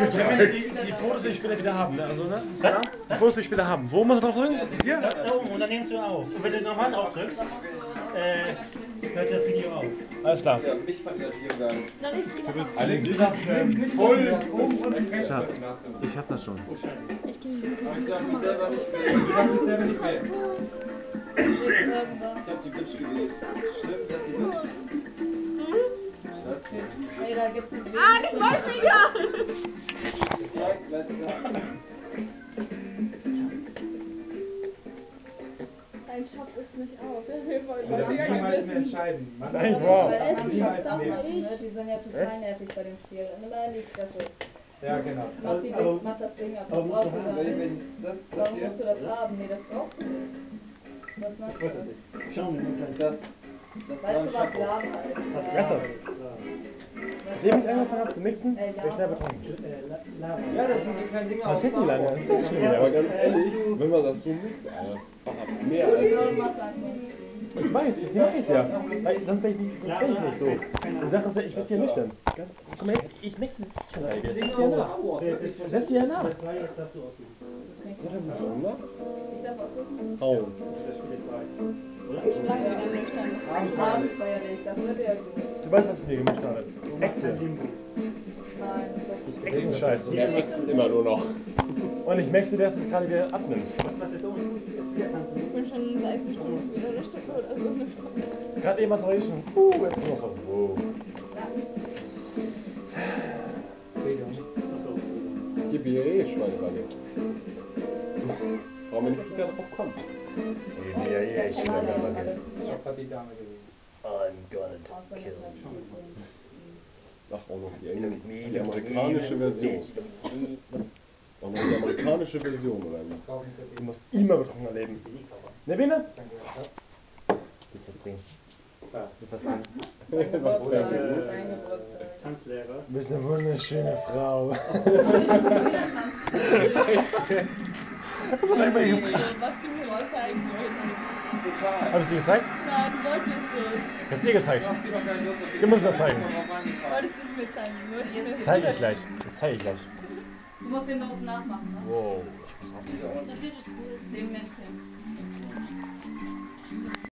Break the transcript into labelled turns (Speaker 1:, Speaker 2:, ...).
Speaker 1: Die, die Fotos will ich später wieder haben, ne? Also, ne? Was? Die Fotos will ich später haben. Wo muss ich drauf drücken? Hier?
Speaker 2: Da, da oben und dann nimmst du auf. Und wenn du nochmal drauf drückst, äh, hört das Video auf.
Speaker 1: Alles klar. Schatz, ich schaff das schon.
Speaker 3: Ey,
Speaker 4: Dein Schatz ist nicht auf. Wir wollen
Speaker 5: kann man es
Speaker 4: wissen.
Speaker 5: entscheiden? Man
Speaker 1: Nein, wow.
Speaker 5: nicht
Speaker 3: Weil Essen
Speaker 5: niemals
Speaker 3: kannst auch
Speaker 5: mehr.
Speaker 3: machen, ne? Die sind ja total nervig bei dem Spiel. Und immer in die Fresse.
Speaker 5: Ja, genau.
Speaker 3: Mach, die
Speaker 2: aber-
Speaker 3: Ding, mach das Ding ab.
Speaker 2: aber
Speaker 3: Das brauchst
Speaker 2: du
Speaker 3: du gar nicht.
Speaker 6: ich das, das
Speaker 3: Warum
Speaker 6: hier,
Speaker 3: musst du das haben? Nee, das brauchst du nicht. Was machst
Speaker 2: Ich weiß es
Speaker 3: du?
Speaker 2: nicht. Schauen wir mal.
Speaker 6: das, das
Speaker 3: Weißt du, was. Lava ist?
Speaker 1: Ernsthaft? Nachdem ich angefangen habe zu mixen, ich schnell betrunken.
Speaker 6: Ja, das sind die kleinen Dinger
Speaker 1: Was hält die lange? Das ist doch schlimm.
Speaker 2: Ja.
Speaker 7: Aber ganz ehrlich, wenn man das so mixt, das macht mehr als
Speaker 1: Ich weiß, deswegen mach ich's ja. Weil sonst wäre ich, nicht- sonst wär ich nicht so. Die Sache ist ja, ich werde hier nüchtern. Ganz, guck mal, jetzt, ich mixe jetzt schon. Das ist hier nach. Das ist hier nach.
Speaker 2: Das war jetzt, darfst du aussuchen.
Speaker 7: Hunger.
Speaker 3: Ich darf aussuchen.
Speaker 7: Hauen.
Speaker 4: Lange wieder nüchtern. Das ist
Speaker 3: Abenteuerlich, das wird ja gut.
Speaker 1: Du weißt, was ich mir gemischt habe. Ich exe.
Speaker 3: Nein,
Speaker 1: Ich exe den Scheiß.
Speaker 7: Wir mixen immer nur noch.
Speaker 1: Und ich merke, dass es gerade wieder abnimmt.
Speaker 4: Ich bin schon seit bestimmt wieder eine Stunde oder so nüchtern.
Speaker 1: Gerade eben es noch richtig schon. Uh, jetzt ist es noch so. Wow.
Speaker 7: Die BRE-Schweinewaage. Warum wenn ich da drauf komme?
Speaker 1: Ja, ja, ja, ich
Speaker 3: nie.
Speaker 5: Was hat die Dame gesagt?
Speaker 1: I'm gonna kill you.
Speaker 7: Ach, auch noch die,
Speaker 1: Look
Speaker 7: Engl
Speaker 1: at me,
Speaker 7: die amerikanische Version.
Speaker 1: Was?
Speaker 7: Auch noch die amerikanische Version, oder nicht?
Speaker 1: Du musst immer betrunken erleben. Ne, Bene? Willst du was trinken?
Speaker 2: Was?
Speaker 1: Willst du was
Speaker 2: Äh,
Speaker 3: dein Geburtstag.
Speaker 2: Tanzlehrer.
Speaker 1: Du bist eine wunderschöne Frau. Das hat immer gebracht.
Speaker 4: Was du mir was wolltest.
Speaker 1: Hab ich dir gezeigt?
Speaker 4: Nein, du wolltest es.
Speaker 1: Ich hab's dir gezeigt. Wir müssen das zeigen.
Speaker 4: Wolltest du es mir zeigen? Wolltest das
Speaker 1: zeige ich gleich. Das zeige ich gleich.
Speaker 3: Du musst den darauf nachmachen, ne?
Speaker 1: Wow, ich muss aufpassen.
Speaker 3: Das wird cool, dem Männchen.